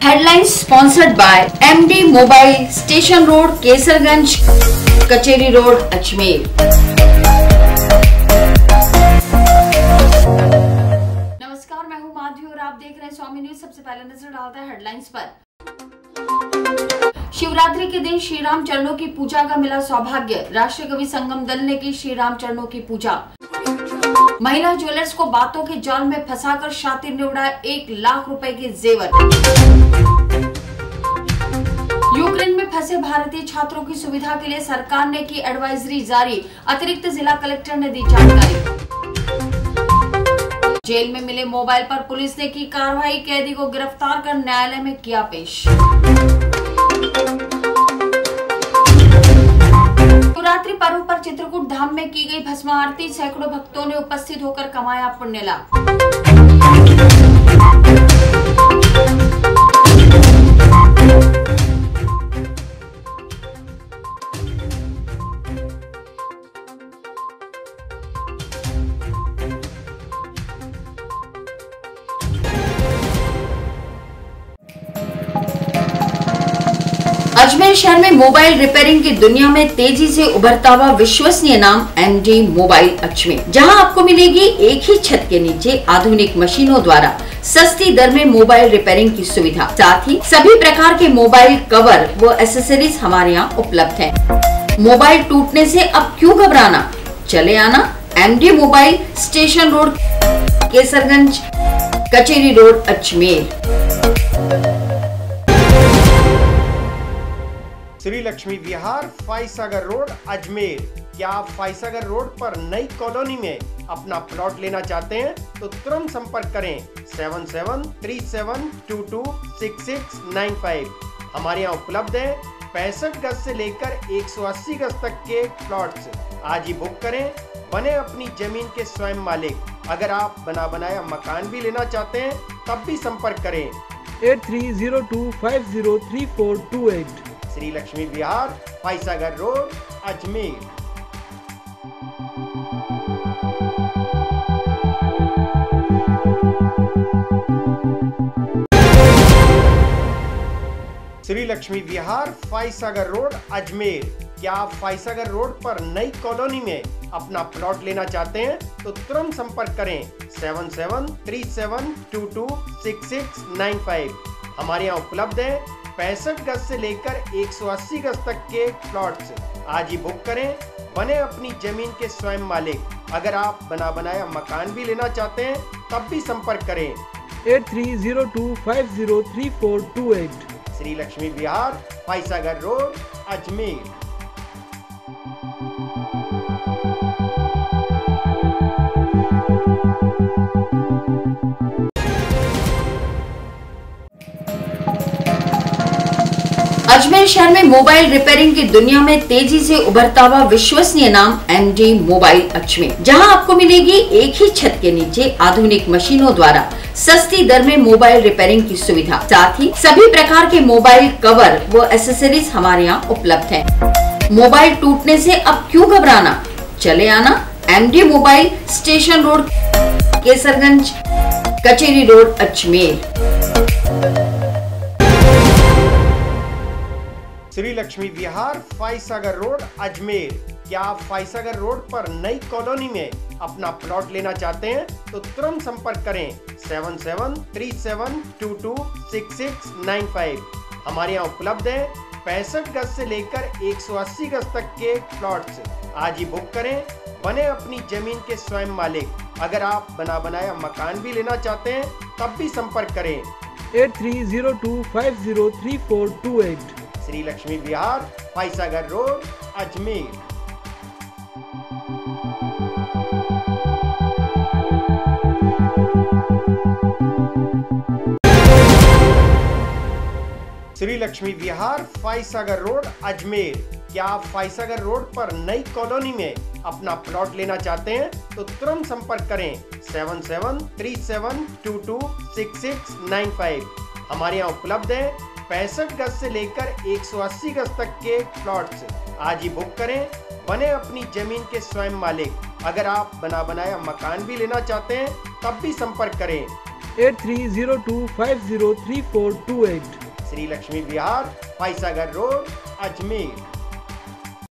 Headlines sponsored by MD Mobile Station road Kesarganj, Kacheri Road, Ajmer. नमस्कार मैं हूँ माधवी और आप देख रहे हैं स्वामी न्यूज़। सबसे पहले नज़र डालता है हेडलाइंस पर। शिवरात्रि के दिन श्री राम चरणों की पूजा का मिला सौभाग्य। राष्ट्रीय कवि संगम दल ने की श्री राम चरणों की पूजा। महिला ज्वेलर्स को बातों के जाल में फंसाकर शातिर ने उड़ाया एक लाख रुपए के जेवर। यूक्रेन में फंसे भारतीय छात्रों की सुविधा के लिए सरकार ने की एडवाइजरी जारी। अतिरिक्त जिला कलेक्टर ने दी जानकारी। जेल में मिले मोबाइल पर पुलिस ने की कार्रवाई, कैदी को गिरफ़्तार कर न्यायालय में किया पेश। शिवरात्रि पर्व पर चित्रकूट धाम में की गई भस्म आरती सैकड़ों भक्तों ने उपस्थित होकर कमाया पुण्य लाभ अजमेर शहर में मोबाइल रिपेयरिंग की दुनिया में तेज़ी से उभरता हुआ विश्वसनीय नाम एमडी मोबाइल अजमेर, जहाँ आपको मिलेगी एक ही छत के नीचे आधुनिक मशीनों द्वारा सस्ती दर में मोबाइल रिपेयरिंग की सुविधा। साथ ही सभी प्रकार के मोबाइल कवर व एसेसरीज हमारे यहाँ उपलब्ध है। मोबाइल टूटने से अब क्यों घबराना? चले आना MD mobile station road, Kesarganj, Kacheri road Ajmer. Shri Lakshmi Vihar Faisagar road, Ajmer. क्या आप फाइसागर रोड पर नई कॉलोनी में अपना प्लॉट लेना चाहते हैं तो तुरंत संपर्क करें seven seven three seven two two six six nine five. हमारे यहाँ उपलब्ध है पैंसठ गज से लेकर 180 गज तक के प्लॉट्स। आज ही बुक करें, बने अपनी ज़मीन के स्वयं मालिक। अगर आप बना बनाया मकान भी लेना चाहते हैं, तब भी संपर्क करें। Eight three zero two five zero three four two eight. Shri Lakshmi Vihar Faisagar road, Ajmer. Shri Lakshmi Vihar Faisagar road, Ajmer. क्या आप फाइसागर रोड पर नई कॉलोनी में अपना प्लॉट लेना चाहते हैं तो तुरंत संपर्क करें seven seven three seven two two six six nine five. हमारे यहाँ उपलब्ध है पैंसठ गज से लेकर 180 गज तक के प्लॉट्स। आज ही बुक करें बने अपनी ज़मीन के स्वयं मालिक। अगर आप बना बनाया मकान भी लेना चाहते हैं तब भी संपर्क करें। Eight three zero two five zero three four two eight. Shri Lakshmi Vihar Foy Sagar road Ajmer. Ajmer शहर में मोबाइल रिपेयरिंग की दुनिया में तेज़ी से उभरता हुआ विश्वसनीय नाम एमडी मोबाइल अजमेर, जहाँ आपको मिलेगी एक ही छत के नीचे आधुनिक मशीनों द्वारा सस्ती दर में मोबाइल रिपेयरिंग की सुविधा। साथ ही सभी प्रकार के मोबाइल कवर व एसेसरीज हमारे यहाँ उपलब्ध है। मोबाइल टूटने से अब क्यों घबराना? चले आना MD mobile station road, Kesarganj, Kacheri road Ajmer. Shri Lakshmi Vihar Foy Sagar road, Ajmer. क्या आप फाइसागर रोड पर नई कॉलोनी में अपना प्लॉट लेना चाहते हैं तो तुरंत संपर्क करें seven seven three seven two two six six nine five. हमारे यहाँ उपलब्ध है पैंसठ गज से लेकर 180 गज तक के प्लॉट्स। आज ही बुक करें, बने अपनी ज़मीन के स्वयं मालिक। अगर आप बना बनाया मकान भी लेना चाहते हैं, तब भी संपर्क करें। Eight three zero two five zero three four two eight. Shri Lakshmi Vihar Foy Sagar road, Ajmer. Shri Lakshmi Vihar Foy Sagar road, Ajmer. क्या आप फाइसागर रोड पर नई कॉलोनी में अपना प्लॉट लेना चाहते हैं तो तुरंत संपर्क करें seven seven three seven two two six six nine five. हमारे यहाँ उपलब्ध है पैंसठ गज से लेकर 180 गज तक के प्लॉट्स। आज ही बुक करें बने अपनी ज़मीन के स्वयं मालिक। अगर आप बना बनाया मकान भी लेना चाहते हैं तब भी संपर्क करें। Eight three zero two five zero three four two eight. Shri Lakshmi Vihar Foy Sagar road Ajmer.